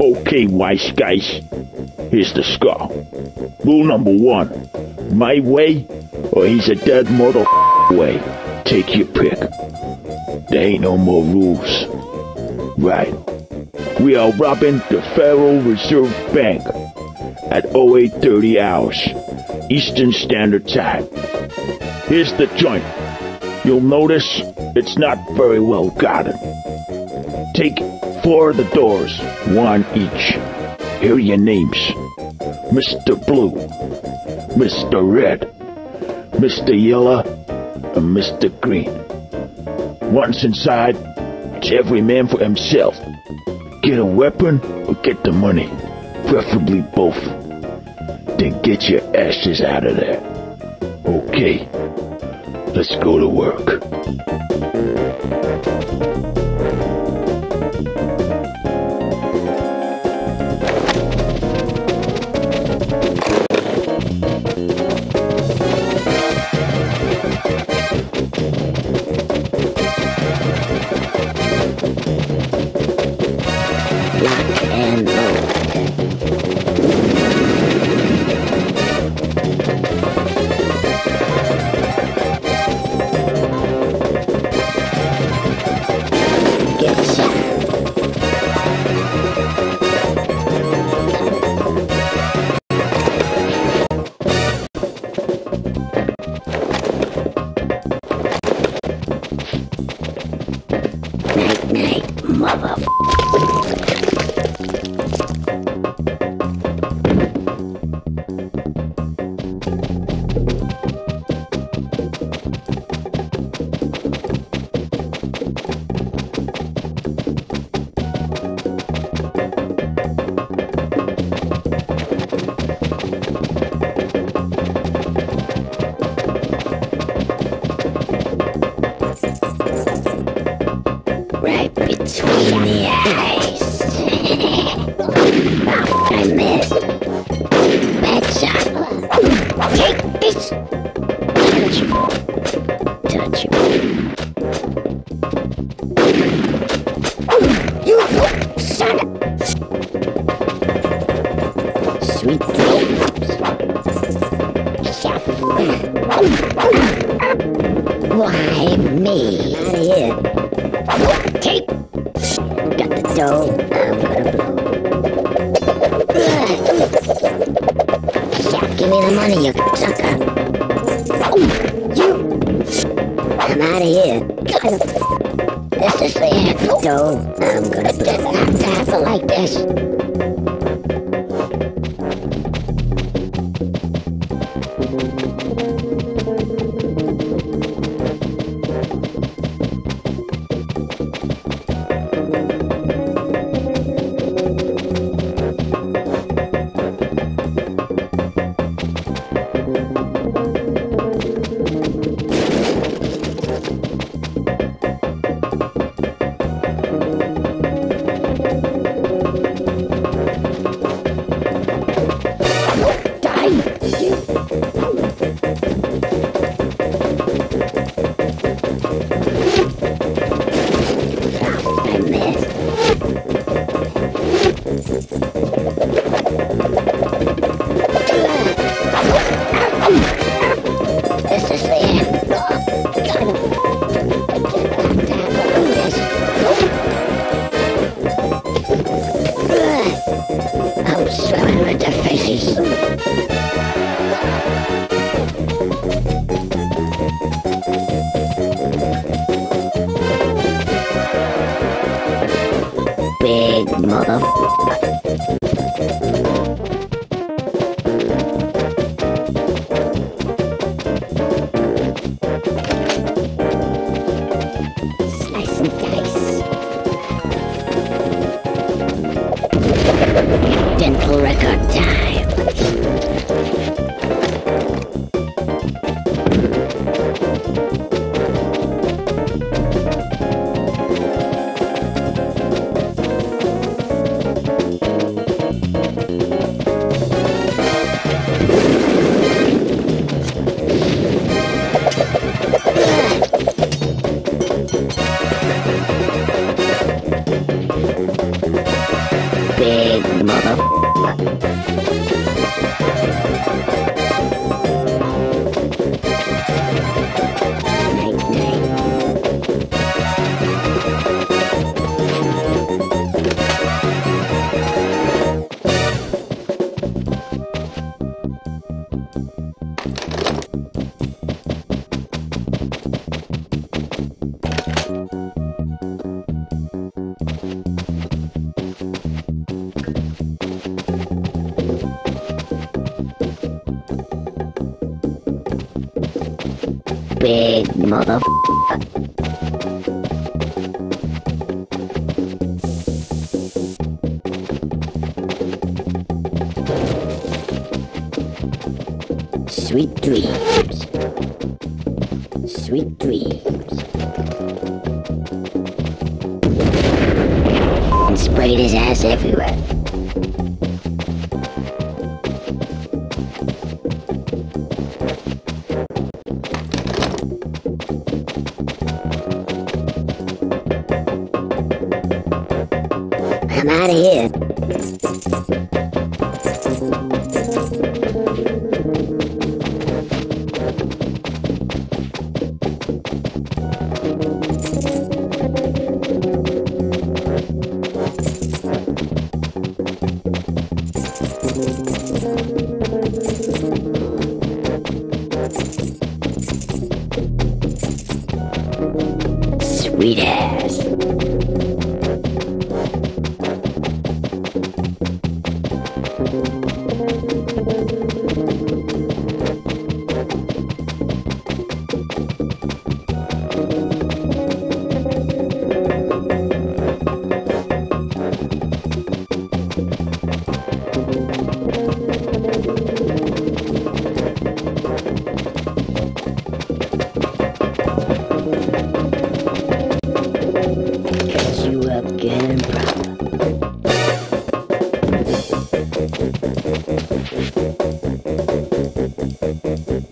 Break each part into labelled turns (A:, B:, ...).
A: Okay, wise guys. Here's the score. Rule number one. My way, or he's a dead mother way. Take your pick. There ain't no more rules. Right. We are robbing the Federal Reserve Bank at 0830 hours, Eastern Standard Time. Here's the joint. You'll notice it's not very well guarded. Take four of the doors, one each. Here are your names. Mr. Blue, Mr. Red, Mr. Yellow, and Mr. Green. Once inside, every man for himself. Get a weapon or get the money. Preferably both. Then get your ashes out of there. Okay, let's go to work.
B: Touch him. You son. Sweet. Why me? Here. Take. Got the dough. I'm gonna. Give me the money, you sucker. You. I'm out of here. This is the dough. I'm gonna blow. Not to happen like this. Big big mother. Big mother. Sweet dreams. Sweet dreams. And sprayed his ass everywhere. Sweet ass.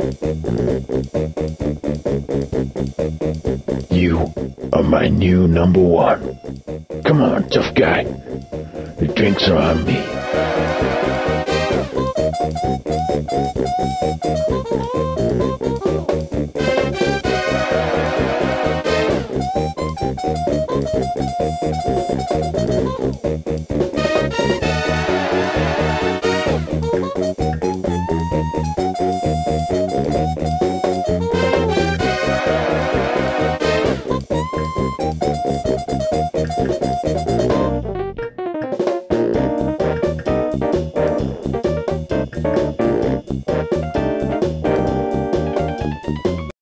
A: You are my new number one. Come on, tough guy. The drinks are on me.